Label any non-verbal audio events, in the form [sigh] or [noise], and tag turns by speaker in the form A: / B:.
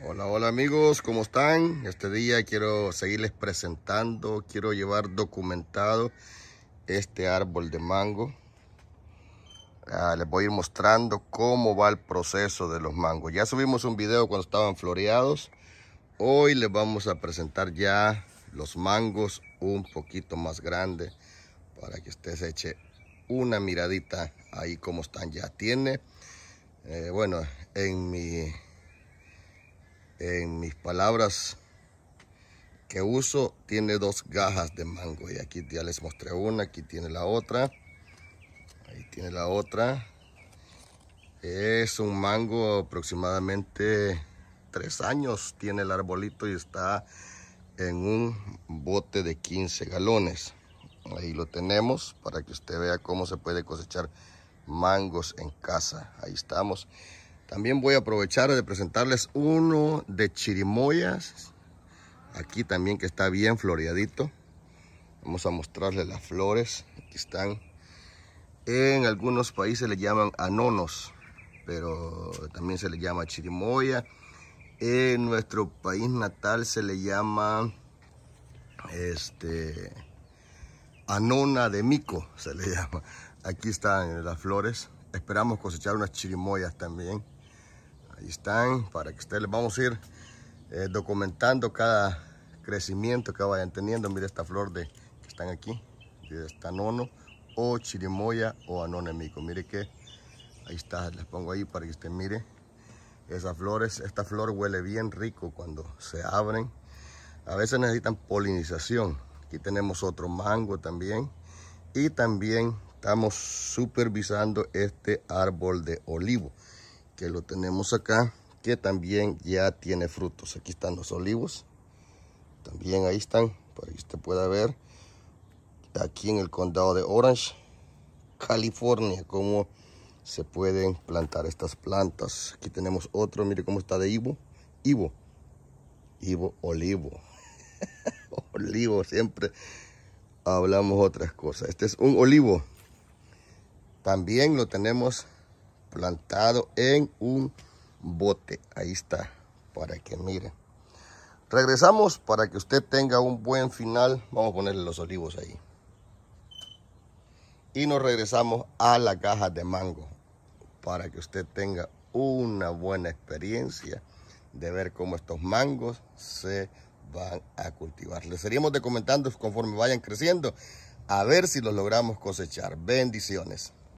A: Hola, hola amigos, ¿cómo están? Este día quiero seguirles presentando, quiero llevar documentado este árbol de mango. Ah, les voy a ir mostrando cómo va el proceso de los mangos. Ya subimos un video cuando estaban floreados. Hoy les vamos a presentar ya los mangos un poquito más grandes para que usted se eche una miradita ahí cómo están ya. Tiene, eh, bueno, en mi en mis palabras que uso tiene dos gajas de mango. Y aquí ya les mostré una aquí tiene la otra. Ahí tiene la otra. Es un mango aproximadamente tres años. Tiene el arbolito y está en un bote de 15 galones. Ahí lo tenemos para que usted vea cómo se puede cosechar mangos en casa. Ahí estamos también voy a aprovechar de presentarles uno de chirimoyas. Aquí también que está bien floreadito. Vamos a mostrarles las flores. Aquí están. En algunos países le llaman anonos, pero también se le llama chirimoya. En nuestro país natal se le llama este anona de mico, se le [laughs] llama. Aquí están las flores. Esperamos cosechar unas chirimoyas también. Ahí están, para que ustedes les vamos a ir eh, documentando cada crecimiento que vayan teniendo. Mire esta flor de que están aquí, de esta nono o chirimoya o anonemico. Mire que ahí está, les pongo ahí para que usted mire esas flores. Esta flor huele bien rico cuando se abren. A veces necesitan polinización. Aquí tenemos otro mango también. Y también estamos supervisando este árbol de olivo que lo tenemos acá, que también ya tiene frutos. Aquí están los olivos, también ahí están, para que usted pueda ver. Aquí en el condado de Orange, California, cómo se pueden plantar estas plantas. Aquí tenemos otro, mire cómo está de Ivo. Ivo. Ivo olivo. [laughs] olivo, siempre hablamos otras cosas. Este es un olivo. También lo tenemos plantado en un bote. Ahí está, para que miren. Regresamos para que usted tenga un buen final. Vamos a ponerle los olivos ahí. Y nos regresamos a la caja de mango para que usted tenga una buena experiencia de ver cómo estos mangos se van a cultivar. Les seríamos de comentando conforme vayan creciendo a ver si los logramos cosechar. Bendiciones.